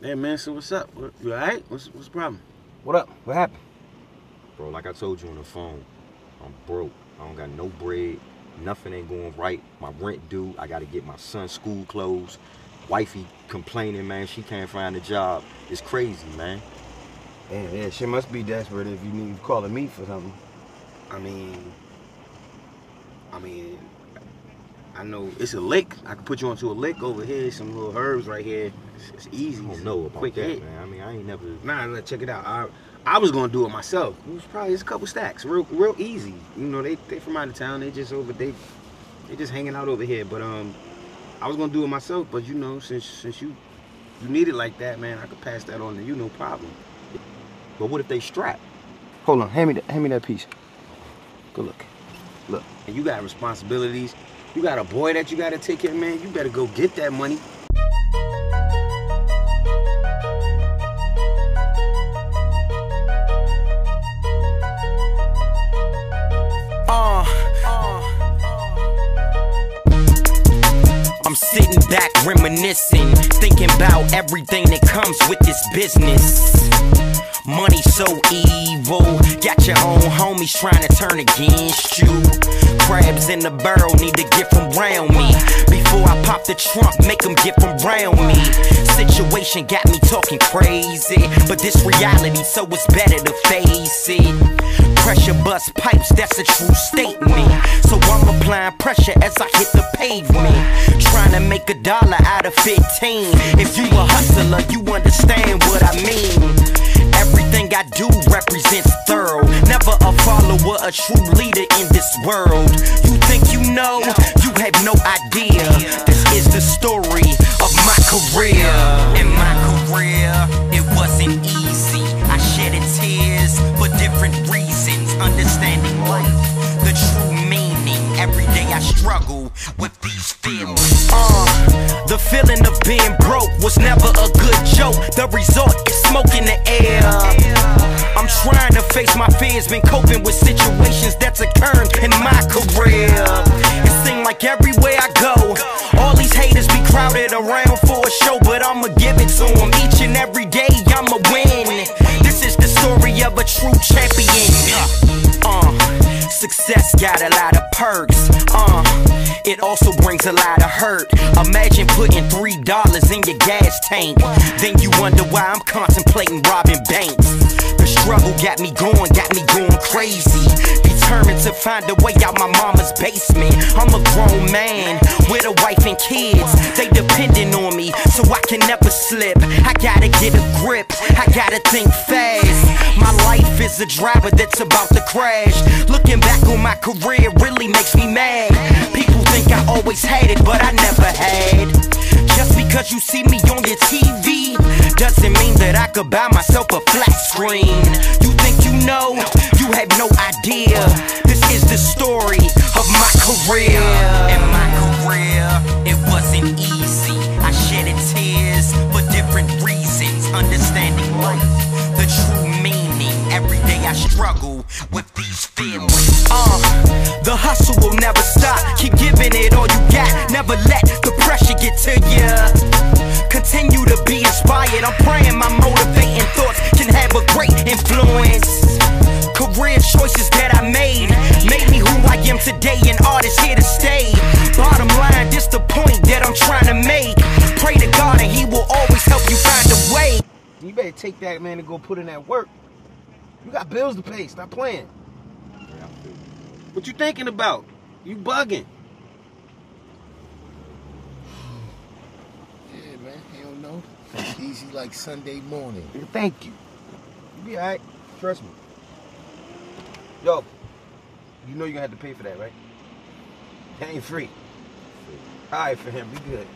Hey man, so what's up? What, you alright? What's what's the problem? What up? What happened? Bro, like I told you on the phone, I'm broke. I don't got no bread. Nothing ain't going right. My rent due. I gotta get my son's school clothes. Wifey complaining, man. She can't find a job. It's crazy, man. Yeah, yeah, she must be desperate if you need calling me for something. I mean, I mean, I know it's a lick. I can put you onto a lick over here. Some little herbs right here. It's, it's easy. I don't know about quick that, hit. man. I mean, I ain't never. Nah, nah, check it out. I, I was gonna do it myself. It was probably just a couple stacks, real, real easy. You know, they they from out of town. They just over they, they just hanging out over here. But um, I was gonna do it myself. But you know, since since you you need it like that, man, I could pass that on to you, no problem. But what if they strap? Hold on, hand me that hand me that piece. Good look. Look. And you got responsibilities. You got a boy that you gotta take care of, man. You better go get that money. I'm sitting back reminiscing, thinking about everything that comes with this business. Money so evil, got your own homies trying to turn against you. Crabs in the barrel need to get from round me. Before I pop the trunk, make them get from round me. Situation got me talking crazy, but this reality, so it's better to face it. Pressure bust pipes, that's a true statement. So I'm applying pressure as I hit the pavement. Trying to make a dollar out of 15. If you a hustler, you understand what I mean. Everything I do represents thorough. Never a follower, a true leader in this world. Struggle with these feelings. Uh, the feeling of being broke was never a good joke. The result is smoke in the air. I'm trying to face my fears, been coping with situations that's occurring in my career. It seems like everywhere I go, all these haters be crowded around for a show, but I'ma give it to them each and every day. I'ma win. This is the story of a true champion. Uh, success got a lot of perks. Uh, it also brings a lot of hurt. Imagine putting three dollars in your gas tank. Then you wonder why I'm contemplating robbing banks. The struggle got me going, got me going crazy. Determined to find a way out my mama's basement. I'm a grown man with a wife and kids. They depending on me, so I can never slip. I gotta get a grip, I gotta think fast. My life is a driver that's about to crash. Looking back on my career really makes me mad. Always hated, but I never had. Just because you see me on your TV doesn't mean that I could buy myself a flat screen. You think you know? You have no idea. This is the story of my career. In my career, it wasn't easy. I shedded tears for different reasons. Understanding life, the true meaning. Every day I struggle with these feelings. Uh, the hustle will never Never let the pressure get to you. Continue to be inspired. I'm praying my motivating thoughts can have a great influence. Career choices that I made made me who I am today. An artist here to stay. Bottom line, this the point that I'm trying to make. Pray to God and He will always help you find a way. You better take that man and go put in that work. You got bills to pay. Stop playing. What you thinking about? You bugging? Man. Hell no. Easy like Sunday morning. Thank you. You be alright. Trust me. Yo, you know you're gonna have to pay for that, right? That ain't free. Alright for him, be good.